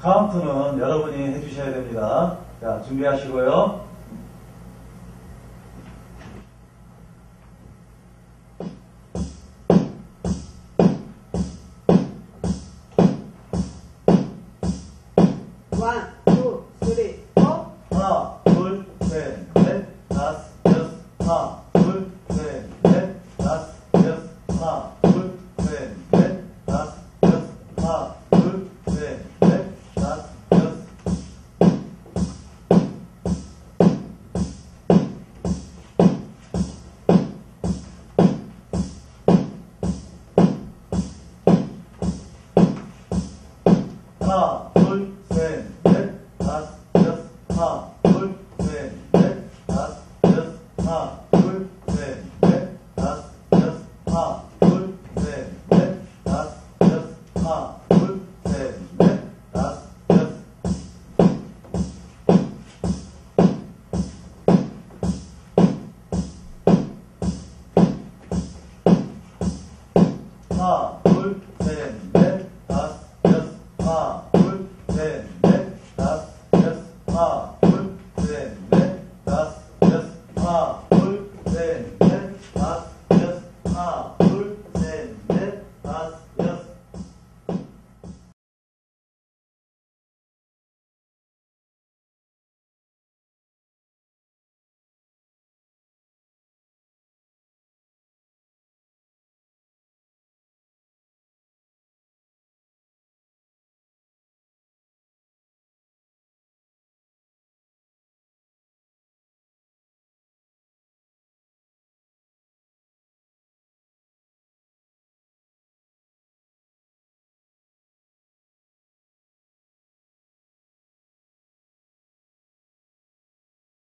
카운트는 여러분이 해주셔야 됩니다. 자, 준비하시고요. one, two, three, four. 하나, 둘, 셋, 넷, 다섯, 여섯, 하나, 둘, 셋, 넷, 다섯, 하나, 둘, 셋, 넷, 다섯, 여섯, 하나, 둘, 셋, 넷, 다섯, 여섯, 하나, 둘, 셋, 넷, 다섯, 여섯, 하나, 둘, 셋, 넷, 다섯, 여섯, 하나, 둘, 셋, 넷, 다섯, 여섯. 하나, 둘, 셋, 넷, 다섯, 여섯, 하나. said,